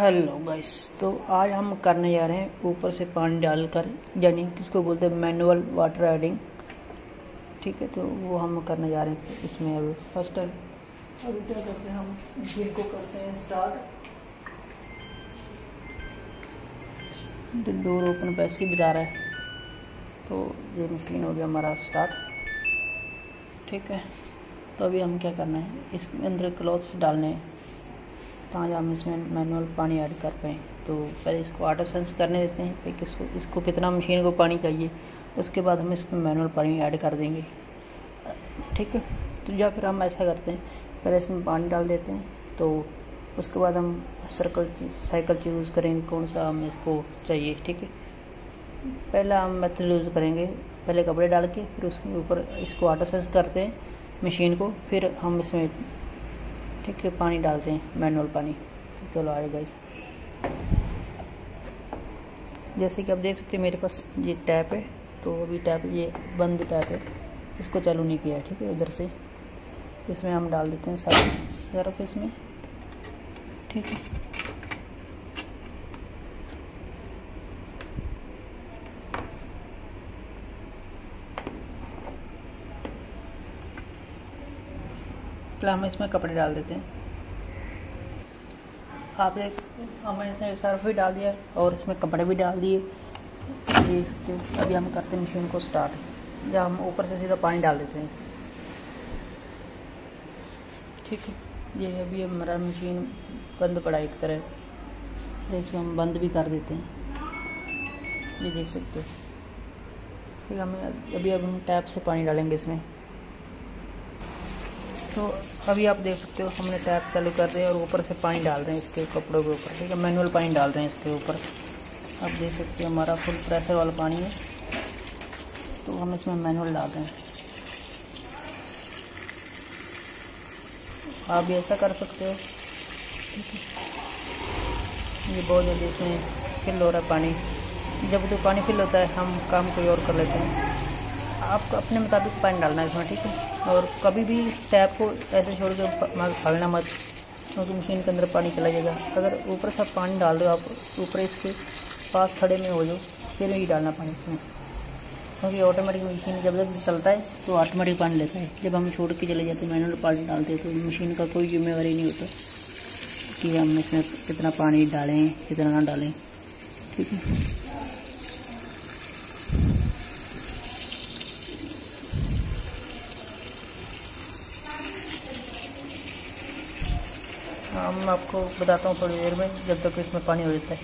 Hello guys तो आज हम करने जा रहे हैं ऊपर से पानी डालकर, यानी किसको बोलते हैं मैनुअल वाटर एडिंग ठीक है तो वो हम करने जा रहे हैं इसमें अभी। फ़र्स्ट टाइम अभी क्या करते हैं हम? मशीन को करते हैं स्टार्ट डोर ओपन पैसे ही बजा रहा है। तो ये मशीन हो गया हमारा स्टार्ट ठीक है। तो अभी हम क्या करना है? इसके अंदर क्लॉथ्स डालने हैं। ताकि हम इसमें मैनुअल पानी ऐड कर पाएँ। तो पहले इसको ऑटो सेंस करने देते हैं, फिर किसको, इसको कितना मशीन को पानी चाहिए, उसके बाद हम इसमें मैनुअल पानी ऐड कर देंगे। ठीक है? तो या फिर हम ऐसा करते हैं, पहले इसमें पानी डाल देते हैं तो उसके बाद हम सर्कल साइकिल यूज़ करेंगे कौन सा हमें इसको चाहिए, ठीक है? पहला हम मेथड यूज़ करेंगे, पहले कपड़े डाल के, फिर उसके ऊपर इसको ऑटो सेंस करते हैं मशीन को, फिर हम इसमें ठीक है, पानी डालते हैं, मैनुअल पानी। चलो आएगा इस जैसे कि आप देख सकते हैं, मेरे पास ये टैप है तो अभी टैप ये बंद टैप है। इसको चालू नहीं किया है, ठीक है, उधर से। इसमें हम डाल देते हैं सर्फ सर्फ इसमें ठीक है। पहले हम इसमें कपड़े डाल देते हैं। आप देख हमने इसमें सर्फ भी डाल दिया और इसमें कपड़े भी डाल दिए। देख सकते हो अभी हम करते हैं मशीन को स्टार्ट या हम ऊपर से सीधा पानी डाल देते हैं। ठीक है, ये अभी हमारा मशीन बंद पड़ा एक तरह। तो इसको हम बंद भी कर देते हैं। ये देख सकते हो। फिर हमें अभी अब हम टैप से पानी डालेंगे इसमें। तो अभी आप देख सकते हो, हमने टैप चालू कर रहे हैं और ऊपर से पानी डाल रहे हैं इसके कपड़ों के ऊपर, ठीक है? मैनुअल पानी डाल रहे हैं इसके ऊपर। आप देख सकते हो, हमारा फुल प्रेशर वाला पानी है। तो हम इसमें मैनुअल डाल रहे हैं। आप भी ऐसा कर सकते हो, ठीक है? ये बहुत जल्दी इसमें फिल हो रहा है पानी। जब तो पानी फिल होता है, हम काम कोई और कर लेते हैं। आपको अपने मुताबिक पानी डालना है इसमें, ठीक है? और कभी भी टैप को ऐसे छोड़ के फाड़ना मत क्योंकि मशीन के अंदर पानी चला जाएगा। अगर ऊपर से पानी डाल दो आप ऊपर इसके पास खड़े में हो जाओ, फिर ही डालना पानी इसमें। क्योंकि ऑटोमेटिक मशीन जब तक चलता है तो ऑटोमेटिक पानी लेता है। जब हम छोड़ के चले जाते हैं मैनुअल पानी डालते हैं तो मशीन का कोई जिम्मेवारी नहीं होता कि हम इसमें कितना पानी डालें, कितना ना डालें, ठीक है? मैं आपको बताता हूँ थोड़ी देर में, जब तक इसमें पानी हो जाता है।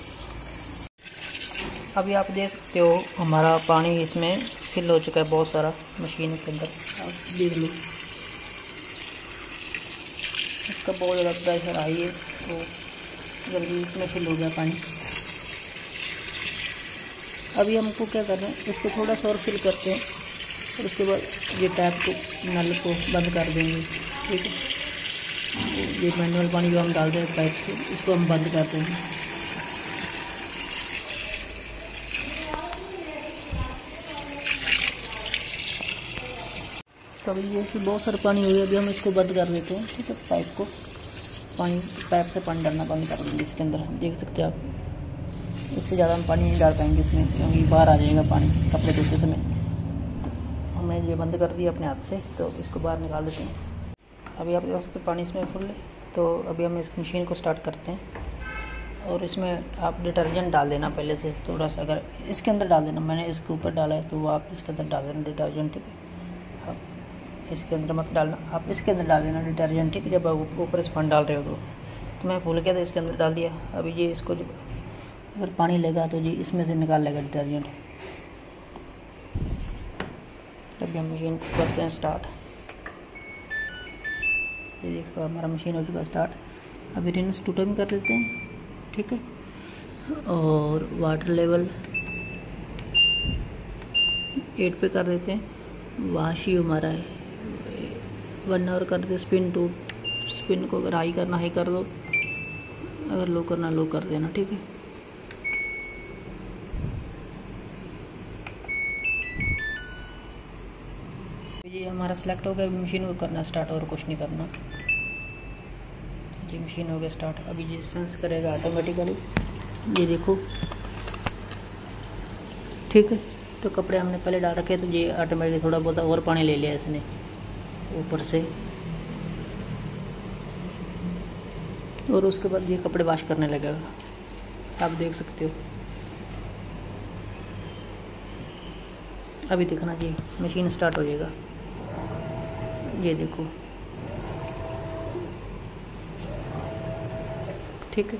अभी आप देख सकते हो, हमारा पानी इसमें फिल हो चुका है बहुत सारा मशीन के अंदर। आप देख लो। इसका बहुत ज़्यादा प्रेशर आई है तो जल्दी इसमें फिल हो गया पानी। अभी हमको क्या कर रहे हैं, इसको थोड़ा सा और फिल करते हैं, और उसके बाद ये टैप को नल को बंद कर देंगे। ठीक है? ये मैनुअल पानी जो हम डालते हैं पाइप से, इसको हम बंद करते हैं। तो अभी ये कि बहुत सारा पानी हो गया, अभी हम इसको बंद कर देते हैं, ठीक है, पाइप को। पानी, पाइप से पानी डालना बंद कर देंगे इसके अंदर। देख सकते हैं आप, इससे ज़्यादा हम पानी नहीं डाल पाएँगे इसमें, क्योंकि बाहर आ जाएगा पानी, कपड़े धोते समय। तो हमने ये बंद कर दिया अपने हाथ से तो इसको बाहर निकाल देते हैं। अभी आप देख सकते पानी इसमें फुल है तो अभी हम इस मशीन को स्टार्ट करते हैं। और इसमें आप डिटर्जेंट डाल देना पहले से थोड़ा सा अगर इसके अंदर डाल देना मैंने इसके ऊपर डाला है तो वो आप इसके अंदर डाल देना डिटर्जेंट ठीक है? आप इसके अंदर मत डालना आप इसके अंदर डाल देना डिटर्जेंट ठीक है? जब आप ऊपर स्पन डाल रहे हो तो, तो मैं भूल गया था इसके अंदर डाल दिया अभी ये इसको जब अगर पानी लेगा तो जी इसमें से निकाल लेगा डिटर्जेंट अभी हम मशीन करते हैं स्टार्ट ये देखो हमारा मशीन हो चुका स्टार्ट अभी रिन्स टू टाइम कर देते हैं, ठीक है? और वाटर लेवल एट पे कर देते हैं। वाश ही हमारा है। वन आवर कर दे स्पिन टू स्पिन को अगर हाई करना हाई कर दो। अगर लो करना लो कर देना, ठीक है? ये हमारा सेलेक्ट हो गया अभी मशीन को करना स्टार्ट और कुछ नहीं करना। जी मशीन हो गया स्टार्ट अभी ये सेंस करेगा ऑटोमेटिकली ये देखो। ठीक है? तो कपड़े हमने पहले डाल रखे तो ये ऑटोमेटिकली थोड़ा बहुत और पानी ले लिया इसने, ऊपर से। और उसके बाद ये कपड़े वाश करने लगेगा। आप देख सकते हो। अभी दिखना जी मशीन स्टार्ट हो जाएगा। ये देखो। ठीक है?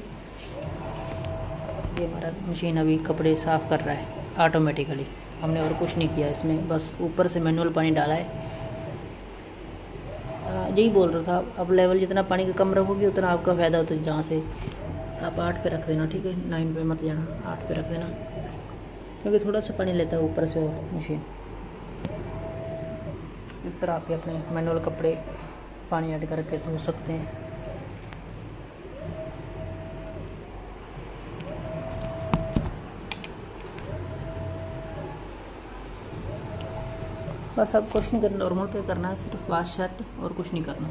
ये हमारा मशीन अभी कपड़े साफ़ कर रहा है ऑटोमेटिकली हमने और कुछ नहीं किया इसमें, बस ऊपर से मैनुअल पानी डाला है। यही बोल रहा था, अब लेवल जितना पानी का कम रखोगे, उतना आपका फ़ायदा होता है जहाँ से आप आठ पे रख देना, ठीक है? नाइन पे मत जाना, आठ पे रख देना। क्योंकि थोड़ा सा पानी लेता है ऊपर से और मशीन इस तरह आप अपने मैनुअल कपड़े पानी ऐड करके धो सकते हैं। बस अब कुछ नहीं करना नॉर्मल पे करना है, सिर्फ़ वाश शर्ट और कुछ नहीं करना।